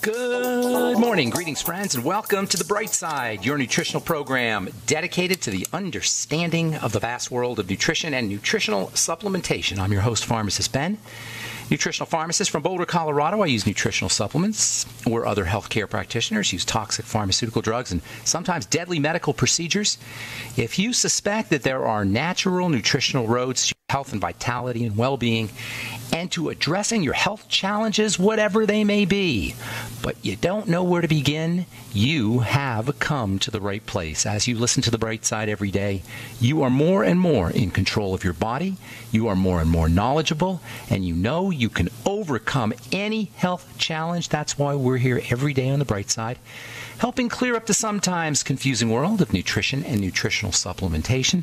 Good morning, greetings, friends, and welcome to The Bright Side, your nutritional program dedicated to the understanding of the vast world of nutrition and nutritional supplementation. I'm your host, Pharmacist Ben, nutritional pharmacist from Boulder, Colorado. I use nutritional supplements, where other healthcare practitioners use toxic pharmaceutical drugs and sometimes deadly medical procedures. If you suspect that there are natural nutritional roads to health and vitality and well being, and to addressing your health challenges, whatever they may be, but you don't know where to begin, you have come to the right place. As you listen to the bright side every day, you are more and more in control of your body, you are more and more knowledgeable, and you know you can overcome any health challenge. That's why we're here every day on the bright side helping clear up the sometimes confusing world of nutrition and nutritional supplementation.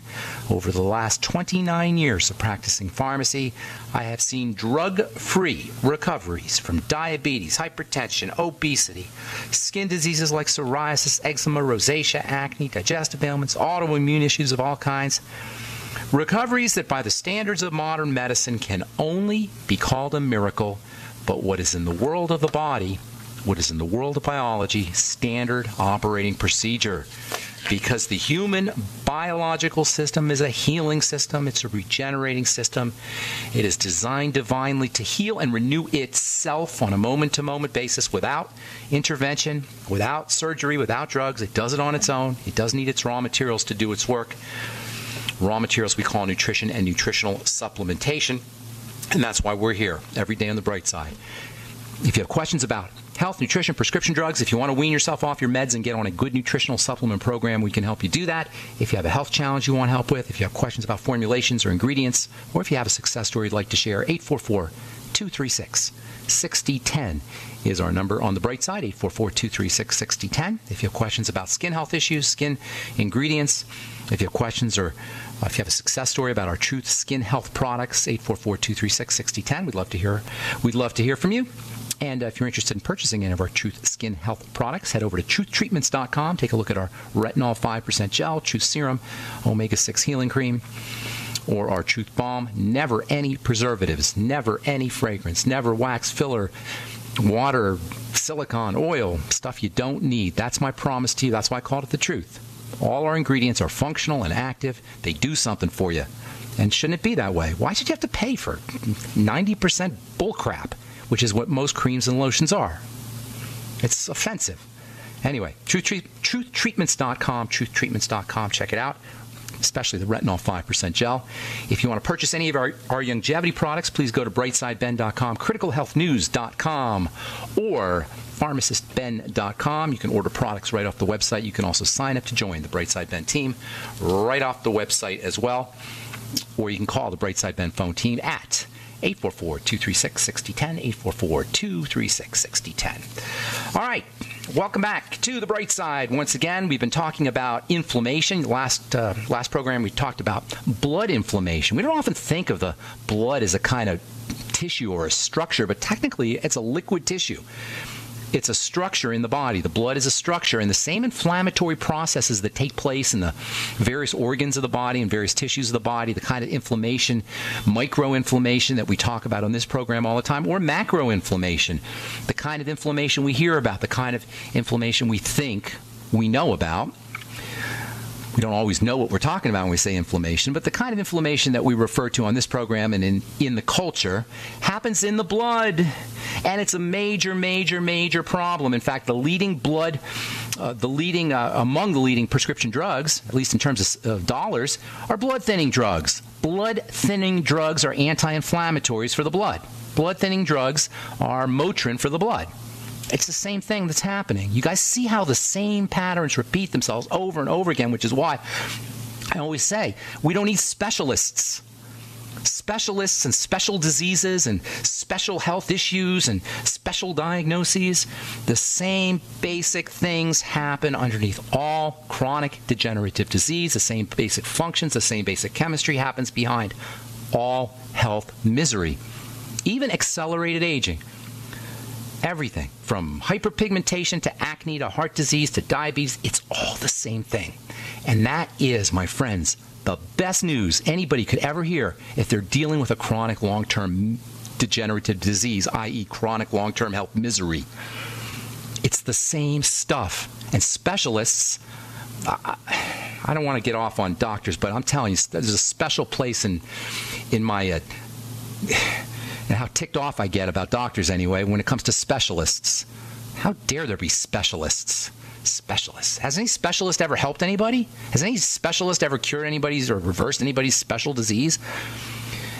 Over the last 29 years of practicing pharmacy, I have seen drug free recoveries from diabetes, hypertension, obesity, skin diseases like psoriasis, eczema, rosacea, acne, digestive ailments, autoimmune issues of all kinds. Recoveries that, by the standards of modern medicine, can only be called a miracle, but what is in the world of the body what is in the world of biology standard operating procedure. Because the human biological system is a healing system, it's a regenerating system. It is designed divinely to heal and renew itself on a moment to moment basis without intervention, without surgery, without drugs. It does it on its own. It does need its raw materials to do its work. Raw materials we call nutrition and nutritional supplementation. And that's why we're here every day on the bright side. If you have questions about health, nutrition, prescription drugs. If you want to wean yourself off your meds and get on a good nutritional supplement program, we can help you do that. If you have a health challenge you want help with, if you have questions about formulations or ingredients, or if you have a success story you'd like to share, 844 236 6010 is our number on the bright side 844-236-6010 if you have questions about skin health issues skin ingredients if you have questions or uh, if you have a success story about our truth skin health products 844-236-6010 we'd love to hear we'd love to hear from you and uh, if you're interested in purchasing any of our Truth Skin Health products, head over to truthtreatments.com. Take a look at our retinol 5% gel, Truth Serum, Omega 6 Healing Cream, or our Truth Balm. Never any preservatives, never any fragrance, never wax filler, water, silicone, oil, stuff you don't need. That's my promise to you. That's why I called it the truth. All our ingredients are functional and active, they do something for you. And shouldn't it be that way? Why should you have to pay for 90% bullcrap? Which is what most creams and lotions are. It's offensive. Anyway, truth, truthtreatments.com, truthtreatments.com, check it out, especially the retinol 5% gel. If you want to purchase any of our, our longevity products, please go to brightsideben.com, criticalhealthnews.com, or pharmacistben.com. You can order products right off the website. You can also sign up to join the Brightside Ben team right off the website as well. Or you can call the Brightside Ben phone team at 844 236 6010. 844 236 6010. All right. Welcome back to the bright side. Once again, we've been talking about inflammation. Last uh, last program, we talked about blood inflammation. We don't often think of the blood as a kind of tissue or a structure, but technically, it's a liquid tissue it's a structure in the body. The blood is a structure, and the same inflammatory processes that take place in the various organs of the body and various tissues of the body, the kind of inflammation, microinflammation that we talk about on this program all the time, or macroinflammation, the kind of inflammation we hear about, the kind of inflammation we think we know about we don't always know what we're talking about when we say inflammation, but the kind of inflammation that we refer to on this program and in, in the culture happens in the blood. And it's a major, major, major problem. In fact, the leading blood, uh, the leading, uh, among the leading prescription drugs, at least in terms of, of dollars, are blood thinning drugs. Blood thinning drugs are anti inflammatories for the blood. Blood thinning drugs are Motrin for the blood. It's the same thing that's happening. You guys see how the same patterns repeat themselves over and over again, which is why I always say we don't need specialists. Specialists and special diseases and special health issues and special diagnoses. The same basic things happen underneath all chronic degenerative disease. The same basic functions, the same basic chemistry happens behind all health misery, even accelerated aging everything from hyperpigmentation to acne to heart disease to diabetes, it's all the same thing. And that is, my friends, the best news anybody could ever hear if they're dealing with a chronic long term degenerative disease, i.e., chronic long term health misery. It's the same stuff. And specialists, I, I don't want to get off on doctors, but I'm telling you, there's a special place in, in my. Uh, and how ticked off I get about doctors anyway when it comes to specialists. How dare there be specialists? Specialists. Has any specialist ever helped anybody? Has any specialist ever cured anybody's or reversed anybody's special disease?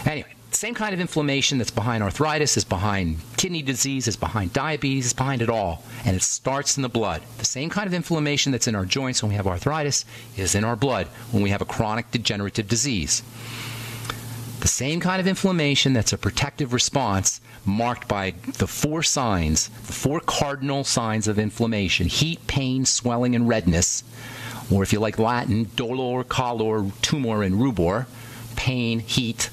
Anyway, same kind of inflammation that's behind arthritis is behind kidney disease, is behind diabetes, is behind it all. And it starts in the blood. The same kind of inflammation that's in our joints when we have arthritis is in our blood when we have a chronic degenerative disease. The same kind of inflammation that's a protective response marked by the four signs, the four cardinal signs of inflammation heat, pain, swelling, and redness. Or if you like Latin, dolor, calor, tumor, and rubor pain, heat,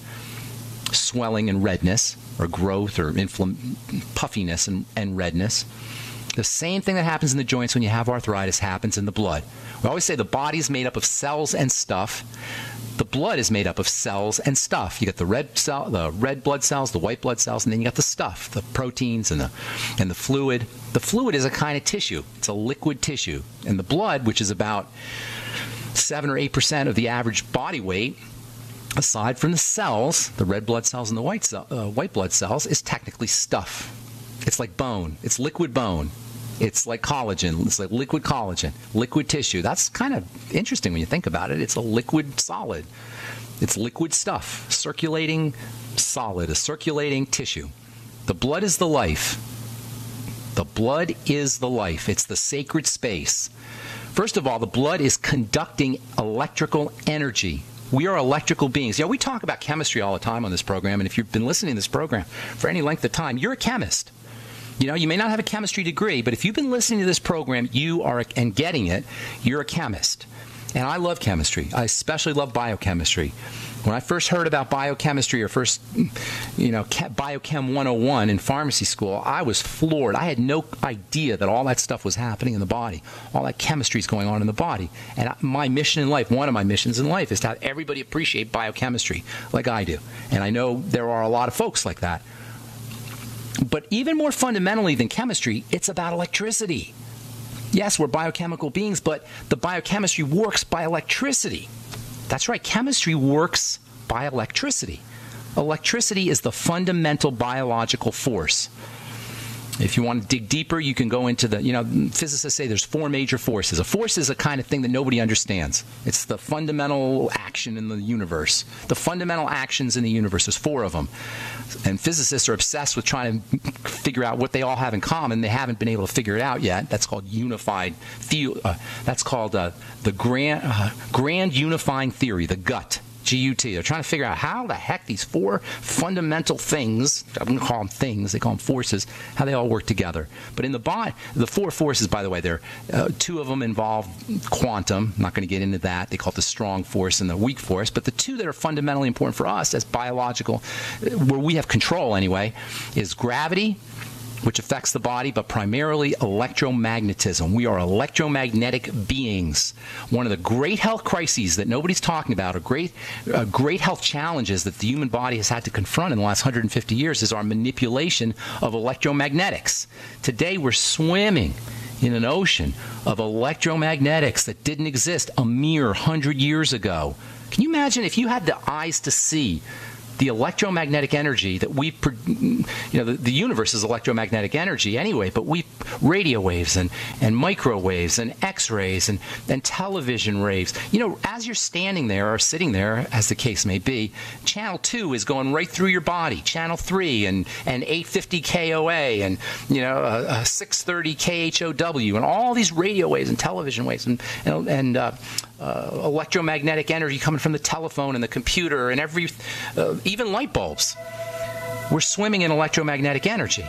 swelling, and redness, or growth, or infl- puffiness and, and redness. The same thing that happens in the joints when you have arthritis happens in the blood. We always say the body is made up of cells and stuff the blood is made up of cells and stuff. You got the red cell, the red blood cells, the white blood cells, and then you got the stuff, the proteins and the and the fluid. The fluid is a kind of tissue. It's a liquid tissue, and the blood, which is about seven or eight percent of the average body weight, aside from the cells, the red blood cells and the white uh, white blood cells, is technically stuff. It's like bone. It's liquid bone. It's like collagen. It's like liquid collagen, liquid tissue. That's kind of interesting when you think about it. It's a liquid solid. It's liquid stuff, circulating solid, a circulating tissue. The blood is the life. The blood is the life. It's the sacred space. First of all, the blood is conducting electrical energy. We are electrical beings. Know, we talk about chemistry all the time on this program, and if you've been listening to this program for any length of time, you're a chemist. You know, you may not have a chemistry degree, but if you've been listening to this program, you are and getting it, you're a chemist. And I love chemistry. I especially love biochemistry. When I first heard about biochemistry or first, you know, Biochem 101 in pharmacy school, I was floored. I had no idea that all that stuff was happening in the body. All that chemistry is going on in the body. And my mission in life, one of my missions in life, is to have everybody appreciate biochemistry like I do. And I know there are a lot of folks like that. But even more fundamentally than chemistry, it's about electricity. Yes, we're biochemical beings, but the biochemistry works by electricity. That's right, chemistry works by electricity. Electricity is the fundamental biological force. If you want to dig deeper, you can go into the, you know, physicists say there's four major forces. A force is a kind of thing that nobody understands. It's the fundamental action in the universe. The fundamental actions in the universe, there's four of them. And physicists are obsessed with trying to figure out what they all have in common. They haven't been able to figure it out yet. That's called unified, uh, that's called uh, the grand, uh, grand unifying theory, the gut. GUT. They're trying to figure out how the heck these four fundamental things, I'm going to call them things, they call them forces, how they all work together. But in the bond, the four forces, by the way, there, uh, two of them involve quantum. I'm not going to get into that. They call it the strong force and the weak force. But the two that are fundamentally important for us as biological, uh, where we have control anyway, is gravity which affects the body, but primarily electromagnetism. We are electromagnetic beings. One of the great health crises that nobody's talking about, or great, uh, great health challenges that the human body has had to confront in the last 150 years, is our manipulation of electromagnetics. Today, we're swimming in an ocean of electromagnetics that didn't exist a mere 100 years ago. Can you imagine if you had the eyes to see the electromagnetic energy that we, you know, the, the, universe is electromagnetic energy anyway, but we, radio waves and, and microwaves and X-rays and, and television waves, you know, as you're standing there or sitting there, as the case may be, channel 2 is going right through your body, channel 3 and, and 850 KOA and, you know, uh, uh, 630 KHOW and all these radio waves and television waves and, and, and uh, uh, electromagnetic energy coming from the telephone and the computer and every, uh, even light bulbs. We're swimming in electromagnetic energy.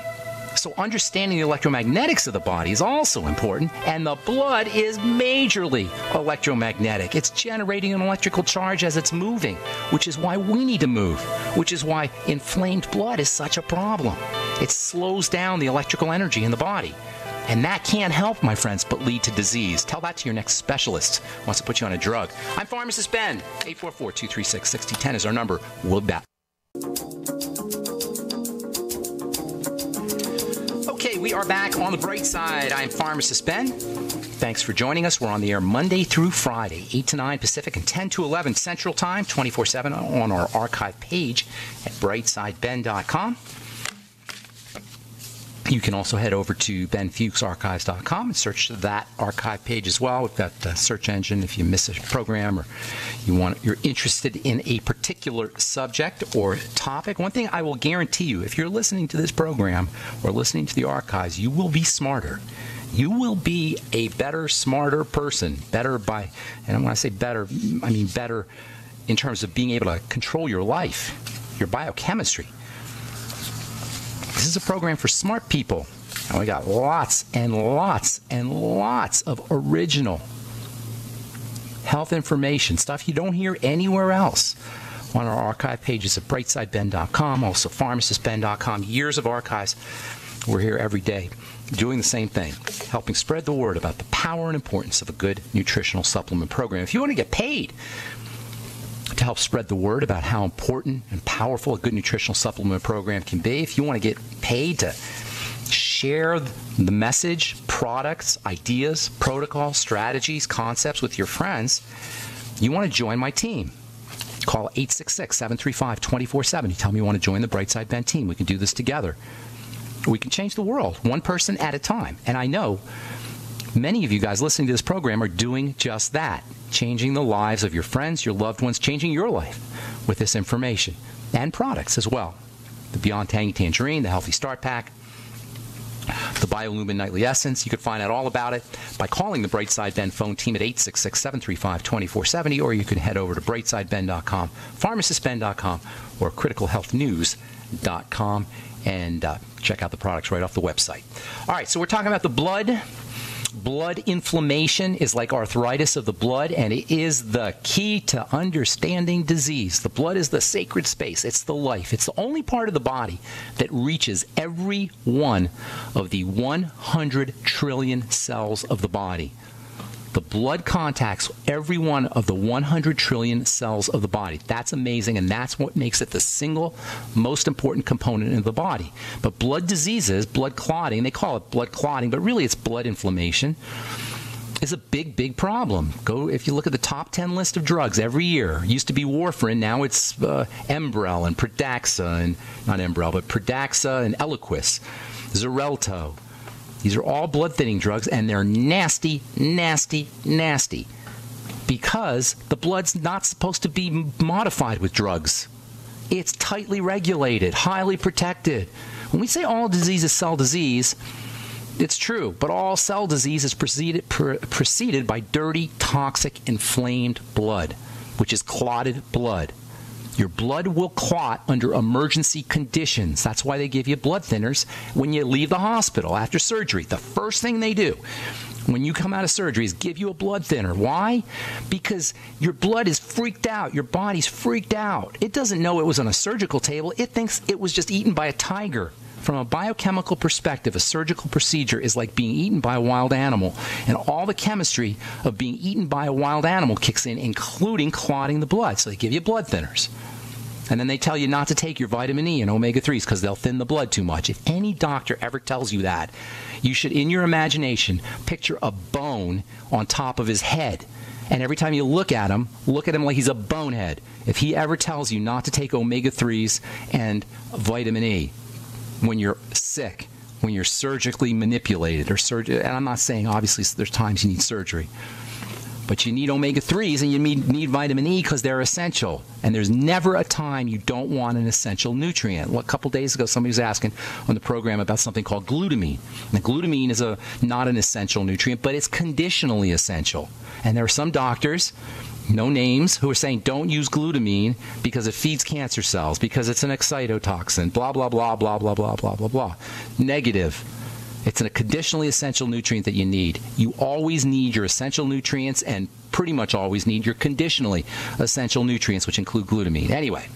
So, understanding the electromagnetics of the body is also important, and the blood is majorly electromagnetic. It's generating an electrical charge as it's moving, which is why we need to move, which is why inflamed blood is such a problem. It slows down the electrical energy in the body. And that can't help, my friends, but lead to disease. Tell that to your next specialist wants to put you on a drug. I'm Pharmacist Ben. 844 236 6010 is our number. We'll be back. Okay, we are back on the bright side. I'm Pharmacist Ben. Thanks for joining us. We're on the air Monday through Friday, 8 to 9 Pacific and 10 to 11 Central Time, 24 7 on our archive page at brightsideben.com. You can also head over to benfuchsarchives.com and search that archive page as well. We've got the search engine if you miss a program or you want you're interested in a particular subject or topic. One thing I will guarantee you, if you're listening to this program or listening to the archives, you will be smarter. You will be a better, smarter person. Better by, and when I say better, I mean better in terms of being able to control your life, your biochemistry this is a program for smart people. And we got lots and lots and lots of original health information, stuff you don't hear anywhere else on our archive pages at brightsideben.com, also pharmacistben.com. Years of archives. We're here every day doing the same thing, helping spread the word about the power and importance of a good nutritional supplement program. If you want to get paid to help spread the word about how important and powerful a good nutritional supplement program can be. If you want to get paid to share the message, products, ideas, protocols, strategies, concepts with your friends, you want to join my team. Call 866 735 247. You Tell me you want to join the Brightside Ben team. We can do this together. We can change the world one person at a time. And I know many of you guys listening to this program are doing just that changing the lives of your friends, your loved ones, changing your life with this information and products as well. The Beyond Tangy Tangerine, the Healthy Start Pack, the Biolumin Nightly Essence. You can find out all about it by calling the Brightside Ben phone team at 866 735 2470, or you can head over to brightsideben.com, pharmacistben.com, or criticalhealthnews.com and uh, check out the products right off the website. All right, so we're talking about the blood blood inflammation is like arthritis of the blood, and it is the key to understanding disease. The blood is the sacred space, it's the life. It's the only part of the body that reaches every one of the 100 trillion cells of the body. The blood contacts every one of the 100 trillion cells of the body. That's amazing, and that's what makes it the single most important component in the body. But blood diseases, blood clotting, they call it blood clotting, but really it's blood inflammation is a big, big problem. Go if you look at the top 10 list of drugs every year. It used to be warfarin, now it's uh, Enbrel and Pradaxa and not Embrel, but Pradaxa and Eliquis, Xarelto, these are all blood thinning drugs, and they're nasty, nasty, nasty because the blood's not supposed to be modified with drugs. It's tightly regulated, highly protected. When we say all disease is cell disease, it's true, but all cell disease is preceded, pre- preceded by dirty, toxic, inflamed blood, which is clotted blood. Your blood will clot under emergency conditions. That's why they give you blood thinners when you leave the hospital after surgery. The first thing they do when you come out of surgery is give you a blood thinner. Why? Because your blood is freaked out. Your body's freaked out. It doesn't know it was on a surgical table, it thinks it was just eaten by a tiger. From a biochemical perspective, a surgical procedure is like being eaten by a wild animal. And all the chemistry of being eaten by a wild animal kicks in, including clotting the blood. So they give you blood thinners. And then they tell you not to take your vitamin E and omega 3s because they'll thin the blood too much. If any doctor ever tells you that, you should, in your imagination, picture a bone on top of his head. And every time you look at him, look at him like he's a bonehead. If he ever tells you not to take omega 3s and vitamin E, when you're sick, when you're surgically manipulated or surgery. And I'm not saying obviously there's times you need surgery, but you need omega 3s and you need, need vitamin E because they're essential. And there's never a time you don't want an essential nutrient. Well, a couple days ago, somebody was asking on the program about something called glutamine. And glutamine is a not an essential nutrient, but it's conditionally essential. And there are some doctors no names, who are saying don't use glutamine because it feeds cancer cells, because it's an excitotoxin, blah, blah, blah, blah, blah, blah, blah, blah, blah. Negative. It's a conditionally essential nutrient that you need. You always need your essential nutrients and pretty much always need your conditionally essential nutrients, which include glutamine. Anyway,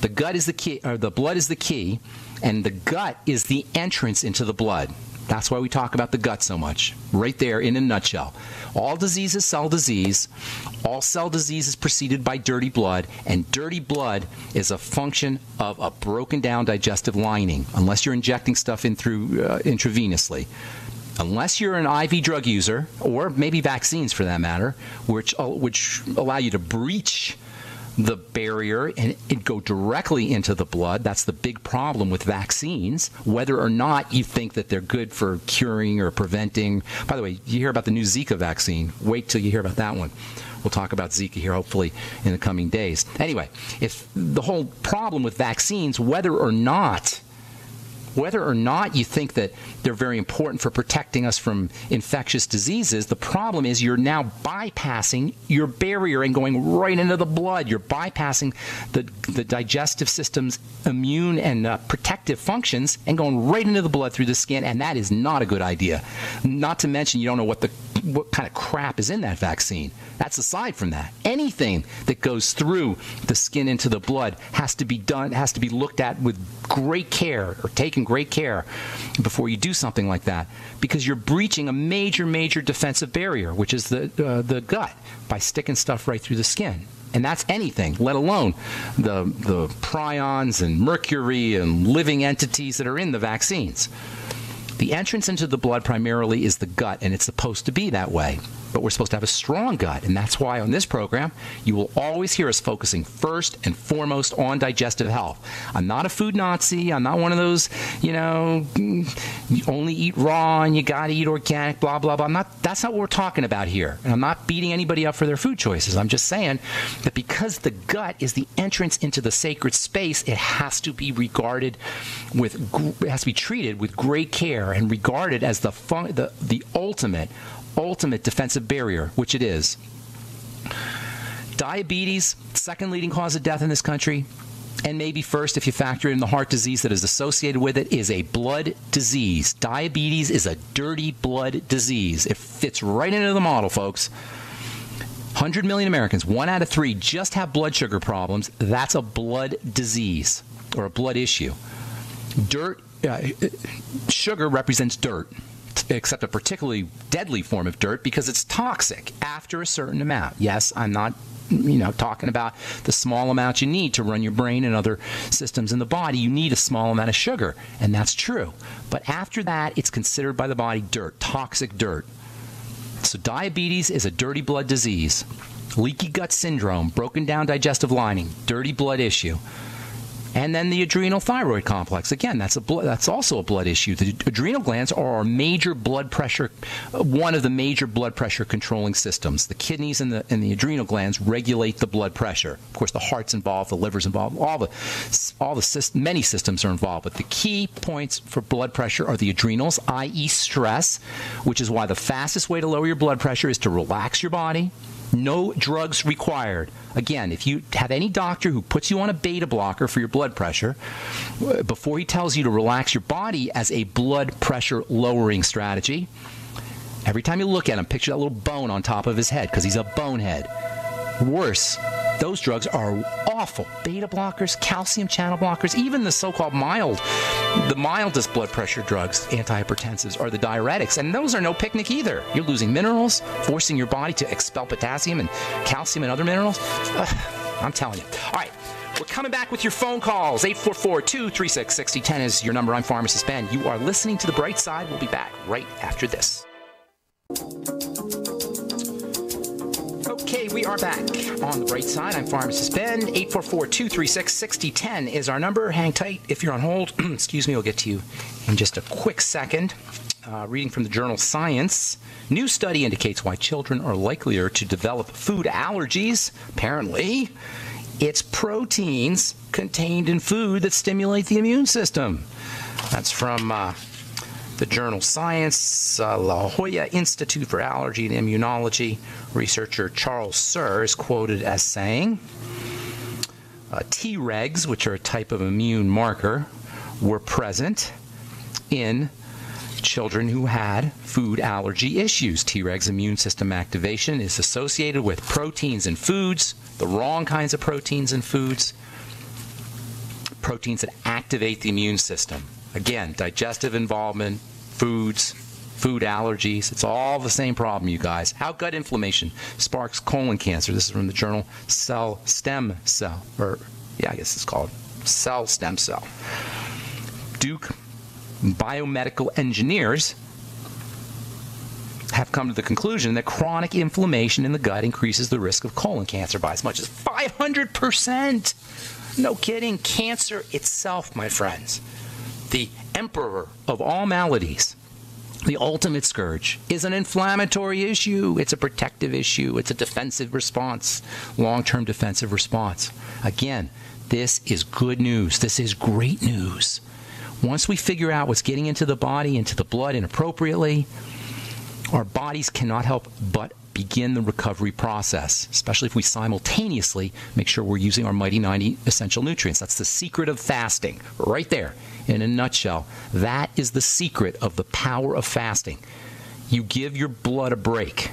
the gut is the key, or the blood is the key, and the gut is the entrance into the blood. That's why we talk about the gut so much. Right there in a nutshell. All disease is cell disease. All cell disease is preceded by dirty blood, and dirty blood is a function of a broken down digestive lining, unless you're injecting stuff in through uh, intravenously unless you're an IV drug user, or maybe vaccines for that matter, which, uh, which allow you to breach the barrier and it go directly into the blood. That's the big problem with vaccines, whether or not you think that they're good for curing or preventing. By the way, you hear about the new Zika vaccine. Wait till you hear about that one. We'll talk about Zika here hopefully in the coming days. Anyway, if the whole problem with vaccines, whether or not whether or not you think that they're very important for protecting us from infectious diseases, the problem is you're now bypassing your barrier and going right into the blood. You're bypassing the, the digestive system's immune and uh, protective functions and going right into the blood through the skin, and that is not a good idea. Not to mention, you don't know what the what kind of crap is in that vaccine. That's aside from that. Anything that goes through the skin into the blood has to be done, has to be looked at with great care or taken great care before you do something like that because you're breaching a major, major defensive barrier, which is the, uh, the gut, by sticking stuff right through the skin. And that's anything, let alone the, the prions and mercury and living entities that are in the vaccines. The entrance into the blood primarily is the gut, and it's supposed to be that way but we're supposed to have a strong gut. And that's why on this program, you will always hear us focusing first and foremost on digestive health. I'm not a food Nazi. I'm not one of those, you know, mm, you only eat raw and you got to eat organic, blah, blah, blah. I'm not, that's not what we're talking about here. And I'm not beating anybody up for their food choices. I'm just saying that because the gut is the entrance into the sacred space, it has to be regarded with, it has to be treated with great care and regarded as the, fun, the, the ultimate ultimate defensive barrier, which it is. Diabetes, second leading cause of death in this country, and maybe first, if you factor in the heart disease that is associated with it, is a blood disease. Diabetes is a dirty blood disease. It fits right into the model, folks. 100 million Americans, one out of three, just have blood sugar problems. That's a blood disease or a blood issue. Dirt, uh, sugar represents dirt except a particularly deadly form of dirt because it's toxic after a certain amount. Yes, I'm not you know talking about the small amount you need to run your brain and other systems in the body. You need a small amount of sugar and that's true. But after that it's considered by the body dirt toxic dirt. So diabetes is a dirty blood disease. Leaky gut syndrome broken down digestive lining dirty blood issue and then the adrenal thyroid complex. Again, that's a blood, that's also a blood issue. The adrenal glands are a major blood pressure, one of the major blood pressure controlling systems. The kidneys and the and the adrenal glands regulate the blood pressure. Of course, the heart's involved, the liver's involved, all the all the many systems are involved. But the key points for blood pressure are the adrenals, i.e., stress, which is why the fastest way to lower your blood pressure is to relax your body no drugs required. Again, if you have any doctor who puts you on a beta blocker for your blood pressure, before he tells you to relax your body as a blood pressure lowering strategy, every time you look at him, picture that little bone on top of his head because he's a bonehead. Worse, those drugs are awful. Beta blockers, calcium channel blockers, even the so-called mild, the mildest blood pressure drugs, antihypertensives, are the diuretics, and those are no picnic either. You're losing minerals, forcing your body to expel potassium and calcium and other minerals. I'm telling you. All right. We're coming back with your phone calls. 844 236 6010 is your number. I'm Pharmacist Ben. You are listening to The Bright Side. We'll be back right after this. Okay, we are back on the bright side. I'm Pharmacist Ben. 844 236 6010 is our number. Hang tight if you're on hold. Excuse me, we'll get to you in just a quick second. Uh, reading from the journal Science. New study indicates why children are likelier to develop food allergies. Apparently, it's proteins contained in food that stimulate the immune system. That's from uh, the journal Science, uh, La Jolla Institute for Allergy and Immunology researcher Charles Surh is quoted as saying uh, Tregs, which are a type of immune marker, were present in children who had food allergy issues. Tregs immune system activation is associated with proteins in foods, the wrong kinds of proteins in foods, proteins that activate the immune system. Again, digestive involvement, foods, food allergies. It's all the same problem, you guys. How gut inflammation sparks colon cancer. This is from the journal Cell Stem Cell, or yeah, I guess it's called Cell Stem Cell. Duke biomedical engineers have come to the conclusion that chronic inflammation in the gut increases the risk of colon cancer by as much as 500%. No kidding. Cancer itself, my friends, the emperor of all maladies, the ultimate scourge, is an inflammatory issue. It's a protective issue. It's a defensive response, long term defensive response. Again, this is good news. This is great news. Once we figure out what's getting into the body, into the blood inappropriately, our bodies cannot help but begin the recovery process, especially if we simultaneously make sure we're using our Mighty 90 essential nutrients. That's the secret of fasting, right there in a nutshell. That is the secret of the power of fasting. You give your blood a break,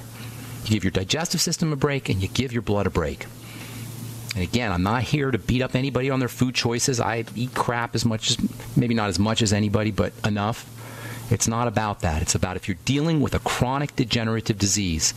you give your digestive system a break, and you give your blood a break. And again, I'm not here to beat up anybody on their food choices. I eat crap as much as, maybe not as much as anybody, but enough. It's not about that. It's about if you're dealing with a chronic degenerative disease,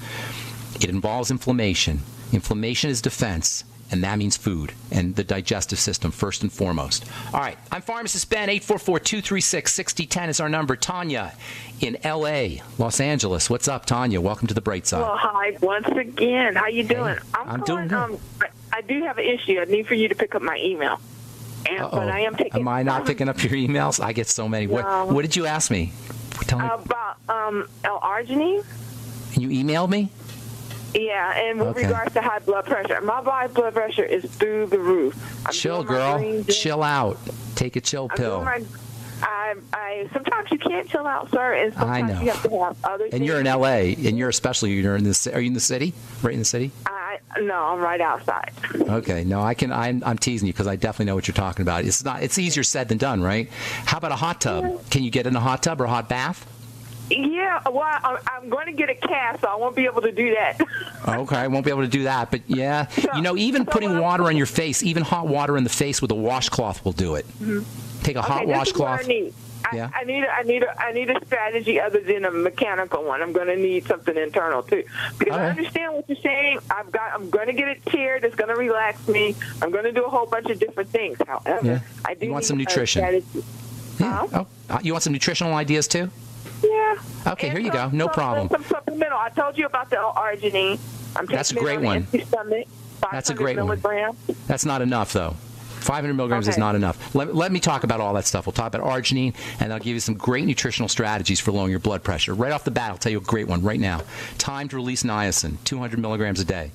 it involves inflammation. Inflammation is defense, and that means food and the digestive system first and foremost. All right, I'm pharmacist Ben. 844-236-6010 is our number. Tanya in L.A., Los Angeles. What's up, Tanya? Welcome to the bright side. Well, hi once again. How you doing? Hey, I'm, I'm calling, doing good. Um, I do have an issue. I need for you to pick up my email. And, but I am taking. Am I not picking up your emails? I get so many. No. What, what did you ask me? Tell me about um, L-arginine. You emailed me. Yeah, and with okay. regards to high blood pressure, my blood pressure is through the roof. I'm chill, girl. Chill out. Take a chill I'm pill. My, I, I sometimes you can't chill out, sir, and sometimes I know. you have to have other. And things. you're in L.A. and you're especially you're in the. Are you in the city? Right in the city? I no, I'm right outside. Okay, no, I can. I'm, I'm teasing you because I definitely know what you're talking about. It's not. It's easier said than done, right? How about a hot tub? Can you get in a hot tub or a hot bath? Yeah, well, I'm going to get a cast, so I won't be able to do that. okay, I won't be able to do that. But yeah, so, you know, even so putting water on your face, even hot water in the face with a washcloth will do it. Mm-hmm. Take a okay, hot washcloth. I, yeah. I need I need a, I need a strategy other than a mechanical one. I'm going to need something internal too, because I understand what you're saying. I've got I'm going to get it tiered. It's going to relax me. I'm going to do a whole bunch of different things. However, yeah. I do you want some nutrition. Yeah. Huh? Oh, you want some nutritional ideas too? Yeah. Okay, and here you go. Uh, no problem. Some supplemental. I told you about the arginine. I'm That's a great one. Stomach, That's a great milligrams. one. That's not enough though. 500 milligrams okay. is not enough. Let, let me talk about all that stuff. We'll talk about arginine, and I'll give you some great nutritional strategies for lowering your blood pressure. Right off the bat, I'll tell you a great one right now. Time to release niacin, 200 milligrams a day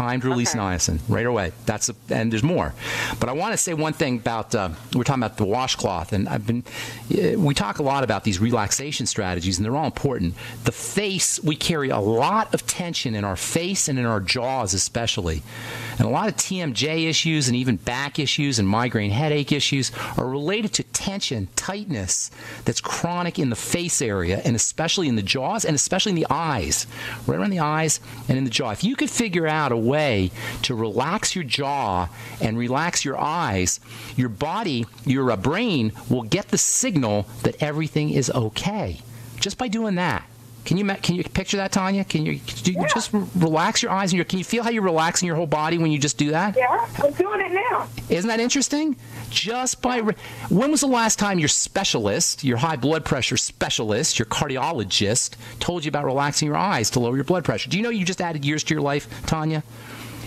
time to release okay. niacin right away. That's a, and there's more. But I want to say one thing about uh, we're talking about the washcloth, and I've been we talk a lot about these relaxation strategies, and they're all important. The face we carry a lot of tension in our face and in our jaws, especially, and a lot of TMJ issues and even back issues and migraine headache issues are related to tension, tightness that's chronic in the face area, and especially in the jaws, and especially in the eyes, right around the eyes and in the jaw. If you could figure out a way to relax your jaw and relax your eyes, your body, your uh, brain will get the signal that everything is okay. Just by doing that. Can you can you picture that, Tanya? Can you, can you yeah. just relax your eyes and your? Can you feel how you're relaxing your whole body when you just do that? Yeah, I'm doing it now. Isn't that interesting? Just by when was the last time your specialist, your high blood pressure specialist, your cardiologist, told you about relaxing your eyes to lower your blood pressure? Do you know you just added years to your life, Tanya?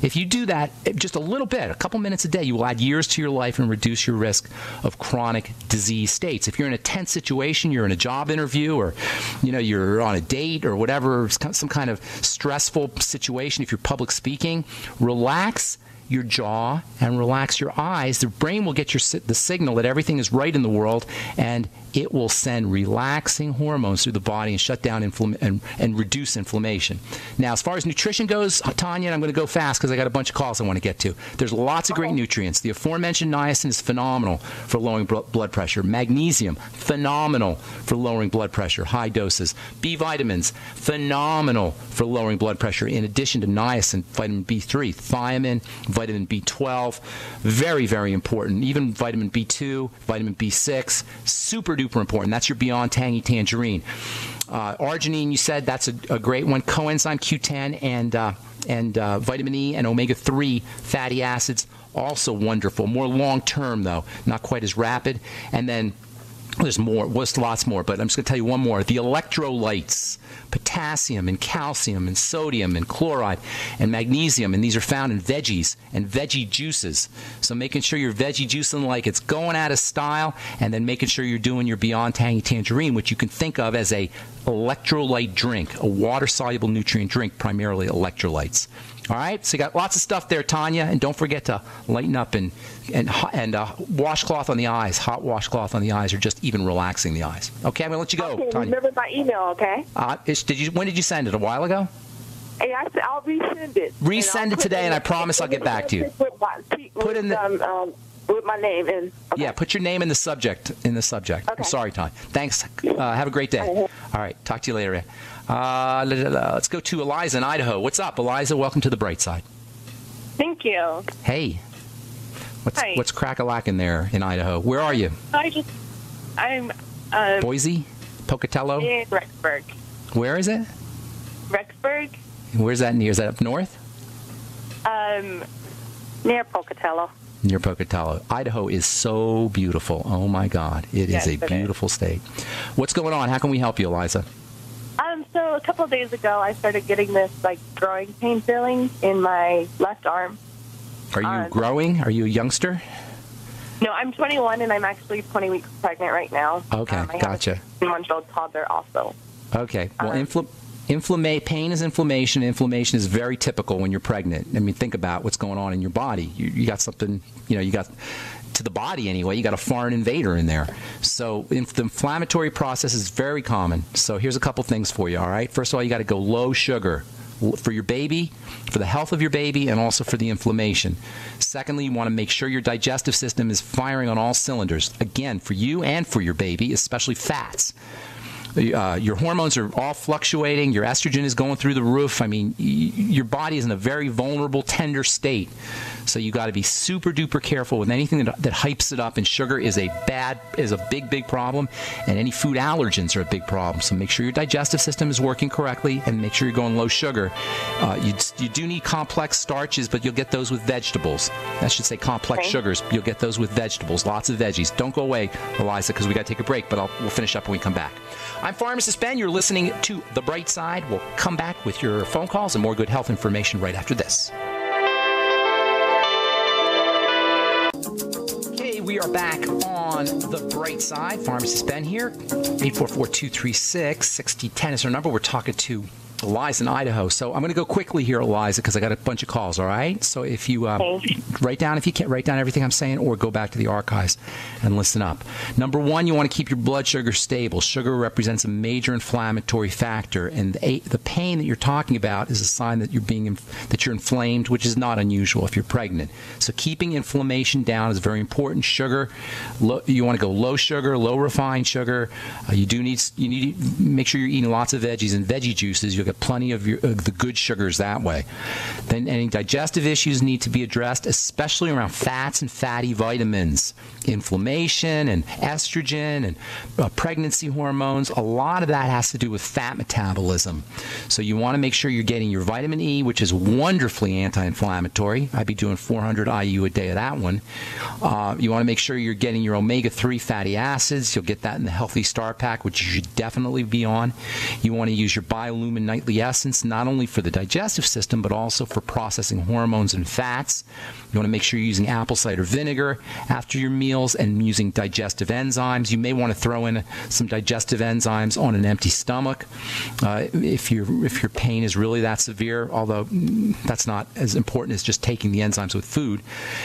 If you do that just a little bit, a couple minutes a day, you will add years to your life and reduce your risk of chronic disease states. If you're in a tense situation, you're in a job interview or you know, you're on a date or whatever, some kind of stressful situation, if you're public speaking, relax your jaw and relax your eyes, the brain will get your the signal that everything is right in the world, and it will send relaxing hormones through the body and shut down infl- and, and reduce inflammation. Now, as far as nutrition goes, Tanya, I'm going to go fast because I got a bunch of calls I want to get to. There's lots of great nutrients. The aforementioned niacin is phenomenal for lowering blood pressure. Magnesium, phenomenal for lowering blood pressure, high doses. B vitamins, phenomenal for lowering blood pressure. In addition to niacin, vitamin B3, thiamine, vitamin B12, very, very important. Even vitamin B2, vitamin B6, super duper important. That's your Beyond Tangy Tangerine. Uh, arginine, you said that's a, a, great one. Coenzyme Q10 and uh, and uh, vitamin E and omega 3 fatty acids, also wonderful. More long term, though, not quite as rapid. And then there's more, there's lots more, but I'm just going to tell you one more. The electrolytes, potassium and calcium and sodium and chloride and magnesium, and these are found in veggies and veggie juices. So making sure you're veggie juicing like it's going out of style, and then making sure you're doing your Beyond Tangy Tangerine, which you can think of as a electrolyte drink, a water soluble nutrient drink, primarily electrolytes. All right, so you got lots of stuff there, Tanya, and don't forget to lighten up and and and uh, washcloth on the eyes, hot washcloth on the eyes, or just even relaxing the eyes. Okay, I'm gonna let you go, okay, Tanya. Remember my email, okay? Uh, did you? When did you send it? A while ago. Hey, I said I'll resend it. Resend it today, and I promise I'll get back to you. Put in the. Um, um, with my name in. Okay. Yeah, put your name in the subject. In the subject. Okay. Sorry, Tanya. Thanks. Uh, have a great day. All right. Talk to you later. Uh, let's go to Eliza in Idaho. What's up, Eliza? Welcome to the bright side. Thank you. Hey. What's Hi. what's crack a lacking there in Idaho? Where are you? I just, I'm um, Boise, Pocatello. in Rexburg. Where is it? Rexburg, Where's that near? Is that up north? um, near Pocatello. Near Pocatello. Idaho is so beautiful. Oh my God, it Yes, is a is. beautiful state. What's going on? How can we help you, Eliza? Um, so a couple of days ago, I started getting this like growing pain feeling in my left arm. Are you Uh, growing? Are you a youngster? No, I'm 21 and I'm actually 20 weeks pregnant right now. Okay, um, I gotcha. Have a toddler also. Okay. Well, Um, infl- inflama- pain is inflammation. Inflammation is very typical when you're pregnant. I mean, think about what's going on in your body. You, you got something, you know, you got to the body anyway, you got a foreign invader in there. So the inflammatory process is very common. So here's a couple things for you, all right? First of all, you got to go low sugar for your baby, for the health of your baby, and also for the inflammation. Secondly, you want to make sure your digestive system is firing on all cylinders. Again, for you and for your baby, especially fats uh, your hormones are all fluctuating. Your estrogen is going through the roof. I mean, y- your body is in a very vulnerable, tender state. So you got to be super duper careful with anything that, that hypes it up. And sugar is a bad, is a big, big problem. And any food allergens are a big problem. So make sure your digestive system is working correctly, and make sure you're going low sugar. Uh, you you do need complex starches, but you'll get those with vegetables. I should say complex Okay. sugars. You'll get those with vegetables. Lots of veggies. Don't go away, Eliza, because we got to take a break. But I'll, we'll finish up when we come back. I'm Pharmacist Ben. You're listening to The Bright Side. We'll come back with your phone calls and more good health information right after this. Okay, we are back on The Bright Side. Pharmacist Ben here. 844 236 6010 is our number. We're talking to Eliza in Idaho. So I'm going to go quickly here, Eliza, because I got a bunch of calls, all right? So if you Okay. write down, if you can't, write down everything I'm saying or go back to the archives and listen up. Number one, you want to keep your blood sugar stable. Sugar represents a major inflammatory factor, and the, the pain that you're talking about is a sign that you're being that you're inflamed, which is not unusual if you're pregnant. So keeping inflammation down is very important. Sugar, low, you want to go low sugar, low refined sugar. Uh, you do need you need to make sure you're eating lots of veggies and veggie juices. You'll get plenty of your, uh, the good sugars that way. Then any digestive issues need to be addressed, especially around fats and fatty vitamins, inflammation and estrogen and uh, pregnancy hormones. A lot of that has to do with fat metabolism. So you want to make sure you're getting your vitamin E, which is wonderfully anti-inflammatory. I'd be doing 400 IU a day of that one. Uh, you want to make sure you're getting your omega-3 fatty acids. You'll get that in the Healthy Start Pack, which you should definitely be on. You want to use your Biolumin Nightly Essence, not only for the digestive system, but also for processing hormones and fats. You want to make sure you're using apple cider vinegar after your meals and using digestive enzymes. You may want to throw in some digestive enzymes on an empty stomach uh, if, your if your pain is really that severe, although that's not as important as just taking the enzymes with food.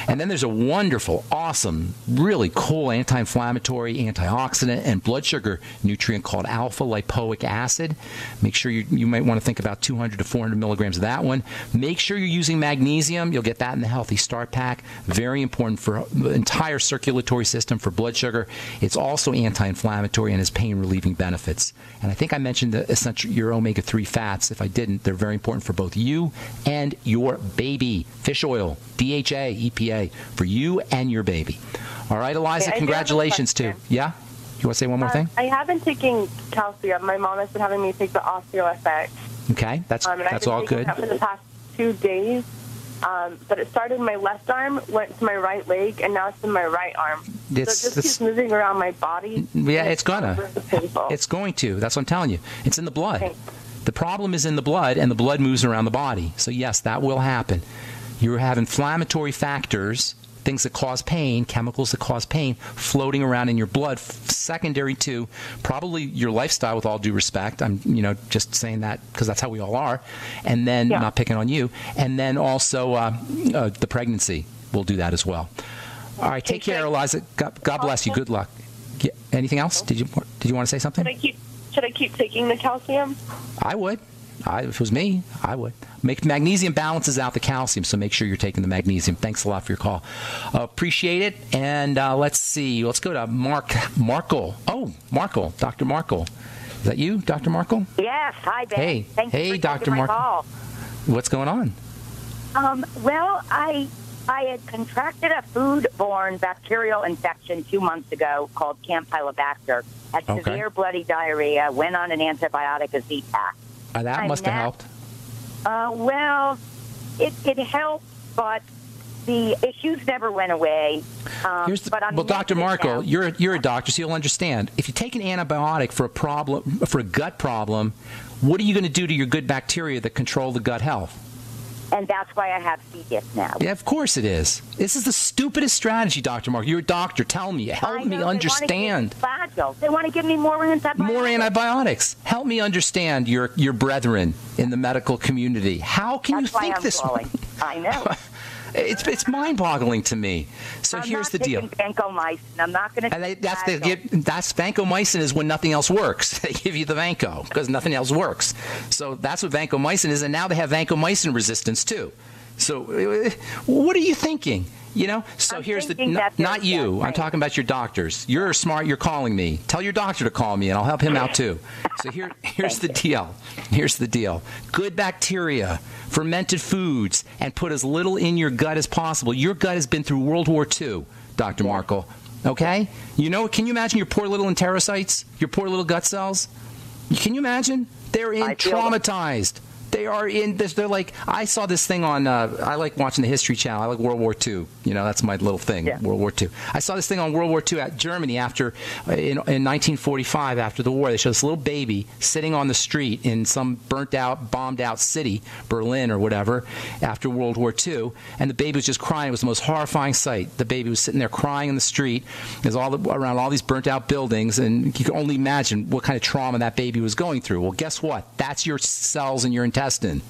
And then there's a wonderful, awesome, really cool anti inflammatory, antioxidant, and blood sugar nutrient called alpha lipoic acid. Make sure you, you might might want to think about 200 to 400 milligrams of that one. Make sure you're using magnesium. You'll get that in the Healthy Start Pack. Very important for the entire circulatory system for blood sugar. It's also anti-inflammatory and has pain relieving benefits. And I think I mentioned the essential your omega-3 fats. If I didn't, they're very important for both you and your baby. Fish oil, DHA, EPA for you and your baby. All right, Eliza, Okay, I do have a congratulations too. Yeah? You want to say one more Uh, thing? I have been taking calcium. My mom has been having me take the osteo OsteoFX. Okay, that's Um, been all good. that for the past two days. Um, but it started in my left arm, went to my right leg, and now it's in my right arm. It's- so it just it's- keeps moving around my body. Yeah, and it's gonna. It's going to. That's what I'm telling you. It's in the blood. Okay. The problem is in the blood, and the blood moves around the body. So, yes, that will happen. You have inflammatory factors, things that cause pain, chemicals that cause pain, floating around in your blood, secondary to probably your lifestyle, with all due respect. I'm, you know, just saying that because that's how we all are. And then, Yeah. not picking on you. And then also uh, uh, the pregnancy will do that as well. All right, take care. Eliza. God, God bless you. Good luck. Yeah, anything else? Did you did you want to say something? Should I keep Should I keep taking the calcium? I would. I, if it was me, I would. Make magnesium balances out the calcium, so make sure you're taking the magnesium. Thanks a lot for your call. Uh, appreciate it. And uh, let's see. Let's go to Mark Markle. Oh, Markle, Dr. Markle. Is that you, Dr. Markle? Yes, hi Ben. Hey. Thanks Hey, for Dr. taking my Mark- call. What's going on? Um, well, I I had contracted a food-borne bacterial infection two months ago called Campylobacter. Had Okay. severe bloody diarrhea. Went on an antibiotic, a Z-Pack. Uh, that I'm must have helped. Uh, well, it it helped, but the issues never went away. Um, Here's the, but well, Dr. Markle, you're you're a doctor, so you'll understand. If you take an antibiotic for a problem, for a gut problem, what are you going to do to your good bacteria that control the gut health? And that's why I have C. diff now. Yeah, of course it is. This is the stupidest strategy, Dr. Mark. You're a doctor. Tell me. Help know, me understand. They want to give me more antibiotics. More antibiotics. Help me understand your your brethren in the medical community. How can That's you think I'm this? calling. I know. It's it's mind-boggling to me. So I'm here's the deal. Vancomycin. I'm not going to. And they, that's the that's vancomycin is when nothing else works. They give you the vanco because nothing else works. So that's what vancomycin is, and now they have vancomycin resistance too. So uh, what are you thinking? You know. So I'm here's the not, not you. I'm talking about your doctors. You're smart. You're calling me. Tell your doctor to call me, and I'll help him out too. So here here's the deal. Here's the deal. Good bacteria, fermented foods, and put as little in your gut as possible. Your gut has been through World War II, Dr. Markle. Okay? You know, can you imagine your poor little enterocytes, your poor little gut cells? Can you imagine? They're in traumatized. They are in this. They're like I saw this thing on. Uh, I like watching the History Channel. I like World War II. You know, that's my little thing. Yeah. World War II. I saw this thing on World War II at Germany after in, in 1945 after the war. They showed this little baby sitting on the street in some burnt out, bombed out city, Berlin or whatever, after World War II, and the baby was just crying. It was the most horrifying sight. The baby was sitting there crying in the street. There's all the, around all these burnt out buildings, and you can only imagine what kind of trauma that baby was going through. Well, guess what? That's your cells and your intestine.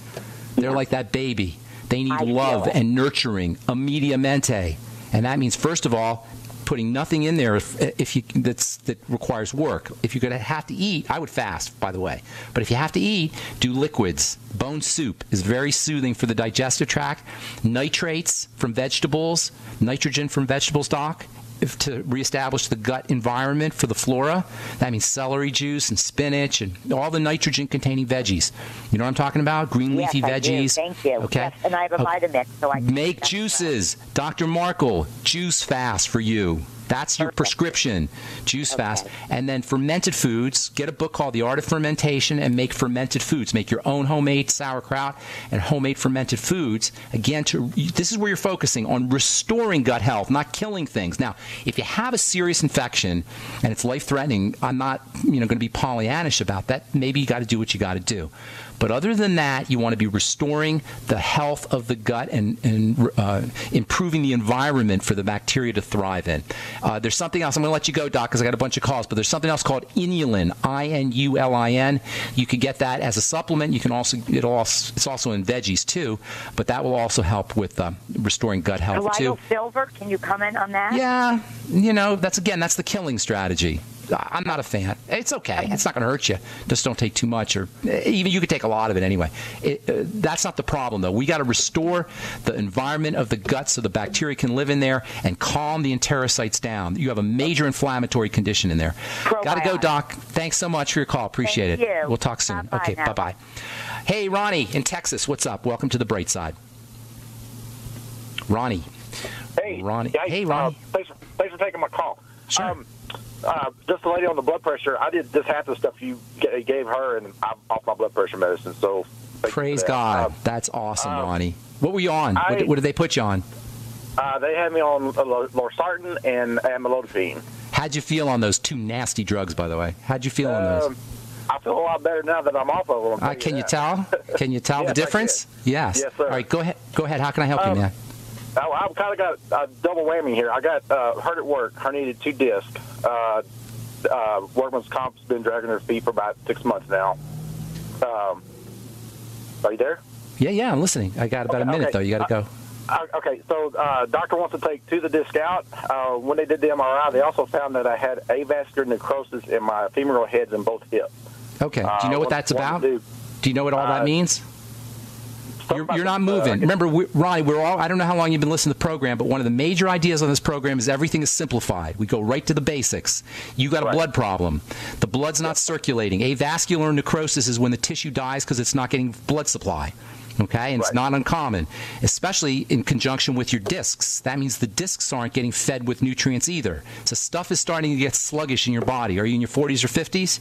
They're like that baby. They need I love and nurturing immediamente, and that means first of all putting nothing in there if, if you that's that requires work. If you're gonna have to eat, I would fast, by the way. But if you have to eat, do liquids. Bone soup is very soothing for the digestive tract. Nitrates from vegetables, nitrogen from vegetables, doc. If to reestablish the gut environment for the flora, that means celery juice and spinach and all the nitrogen-containing veggies. You know what I'm talking about? Green Yes, leafy I do. veggies. Thank you. Okay. Yes, and I have a Okay. Vitamix, so I can Make juices. Dr. Markle, juice fast for you. That's your Perfect. prescription, juice fast. And then fermented foods. Get a book called The Art of Fermentation and make fermented foods. Make your own homemade sauerkraut and homemade fermented foods. Again, to this is where you're focusing on restoring gut health, not killing things. Now, if you have a serious infection and it's life-threatening, I'm not, you know, going to be Pollyannish about that. Maybe you got to do what you got to do. But other than that, you want to be restoring the health of the gut and, and uh, improving the environment for the bacteria to thrive in. Uh, there's something else. I'm going to let you go, Doc, because I got a bunch of calls. But there's something else called inulin, I-N-U-L-I-N. You could get that as a supplement. You can also it'll also it's also in veggies too, but that will also help with uh, restoring gut health Colloidal too. silver. Can you comment on that? Yeah, you know that's again that's the killing strategy. I'm not a fan. It's okay. It's not going to hurt you. Just don't take too much, or even you could take a lot of it anyway. It, uh, that's not the problem, though. We got to restore the environment of the gut so the bacteria can live in there and calm the enterocytes down. You have a major inflammatory condition in there. Got to go, Doc. Thanks so much for your call. Appreciate Thank it. you. We'll talk soon. Bye-bye okay, bye bye. Hey, Ronnie in Texas, what's up? Welcome to the bright side. Ronnie. Hey, Ronnie. yeah, Hey, uh, Ronnie. thanks, for, thanks for taking my call. Sure. Um, uh, just the lady on the blood pressure. I did just half the stuff you gave her, and I'm off my blood pressure medicine. So you Praise. God. Um, That's awesome, um, Ronnie. What were you on? what, I- did, what did they put you on? Uh, they had me on losartan and amlodipine. How'd you feel on those two nasty drugs, by the way? How'd you feel on those? Um, I feel a lot better now that I'm off of them. Uh, can you that. tell? Can you tell Yes, the difference? Yes. Yes, sir. All right, go ahead. Go ahead. How can I help you, Um, man? I, I've kind of got a double whammy here. I got uh, hurt at work, herniated two discs. Uh, uh, workman's comp's been dragging her feet for about six months now. Um, are you there? Yeah, yeah, I'm listening. I got about a minute okay. though. You got to go. Uh, okay, so uh, doctor wants to take two the disc out. Uh, when they did the MRI, they also found that I had avascular necrosis in my femoral heads in both hips. Okay. Do you Uh, know what that's about? do? Do you know what all that Uh, means? You're, you're not uh, moving. Remember, we, Ronnie, we're all, I don't know how long you've been listening to the program, but one of the major ideas on this program is everything is simplified. We go right to the basics. You got a Right. blood problem. The blood's not circulating. Avascular necrosis is when the tissue dies because it's not getting blood supply. Okay, and it's not uncommon, especially in conjunction with your discs. That means the discs aren't getting fed with nutrients either. So stuff is starting to get sluggish in your body. Are you in your 40s or 50s?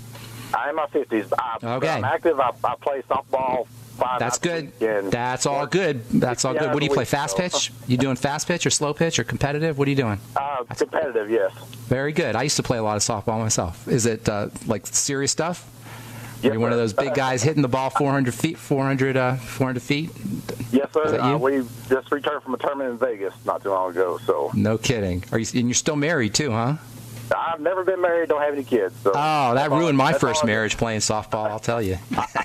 I'm in my 50s. I, Okay. I'm active. I, I play softball five That's good. That's all good. That's all good. What do you play? Fast pitch? You doing fast pitch or slow pitch or competitive? What are you doing? Uh, competitive, yes. Very good. I used to play a lot of softball myself. Is it uh, like serious stuff? Yes, Are you one of those big guys hitting the ball 400 feet, 400, uh, 400 feet? Yes, sir. Is that you? Uh, we just returned from a tournament in Vegas not too long ago, so No kidding. Are you? And you're still married too, huh? I've never been married, don't have any kids. So Oh, that ruined my that's first marriage playing softball. I'll tell you.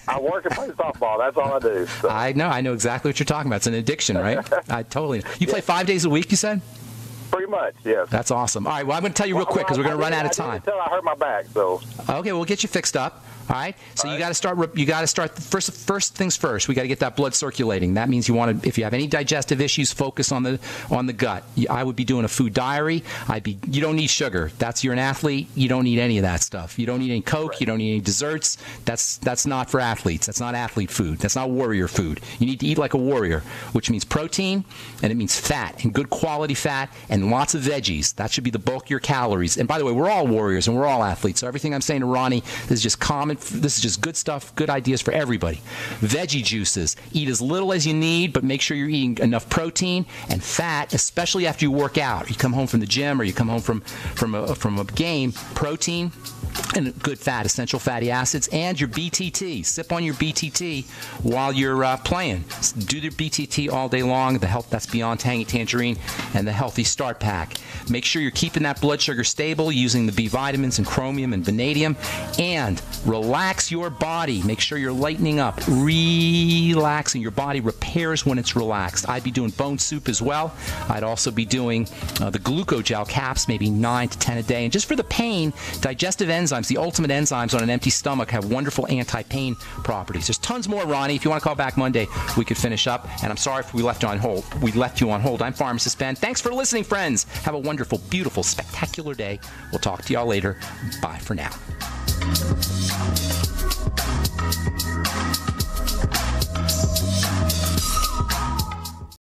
I work and play softball. That's all I do. So. I know. I know exactly what you're talking about. It's an addiction, right? I totally. You play five days a week. You said. Pretty much, yes. That's awesome. All right. Well, I'm going to tell you real quick because we're going to run out of time. Until I hurt my back, so Okay, we'll get you fixed up. All right. So you got to start. You got to start first. First things first. We got to get that blood circulating. That means you want to. If you have any digestive issues, focus on the on the gut. I would be doing a food diary. I'd be. You don't need sugar. That's you're an athlete. You don't need any of that stuff. You don't need any Coke. You don't need any desserts. That's that's not for athletes. That's not athlete food. That's not warrior food. You need to eat like a warrior, which means protein and it means fat and good quality fat and lots of veggies. That should be the bulk of your calories. And by the way, we're all warriors and we're all athletes. So everything I'm saying to Ronnie, this is just common. This is just good stuff, good ideas for everybody. Veggie juices. Eat as little as you need, but make sure you're eating enough protein and fat, especially after you work out. You come home from the gym or you come home from from a, from a game. Protein and good fat, essential fatty acids, and your BTT. Sip on your BTT while you're uh, playing. Do the BTT all day long. The health that's beyond tangy tangerine and the healthy start pack. Make sure you're keeping that blood sugar stable using the B vitamins and chromium and vanadium, and relax your body. Make sure you're lightening up, relaxing. Your body repairs when it's relaxed. I'd be doing bone soup as well. I'd also be doing uh, the glucogel caps, maybe nine to ten a day. And just for the pain, digestive enzymes, enzymes, the ultimate enzymes on an empty stomach, have wonderful anti pain properties. There's tons more, Ronnie. If you want to call back Monday, we could finish up. And I'm sorry if we left you on hold. We left you on hold. I'm Pharmacist Ben. Thanks for listening, friends. Have a wonderful, beautiful, spectacular day. We'll talk to y'all later. Bye for now.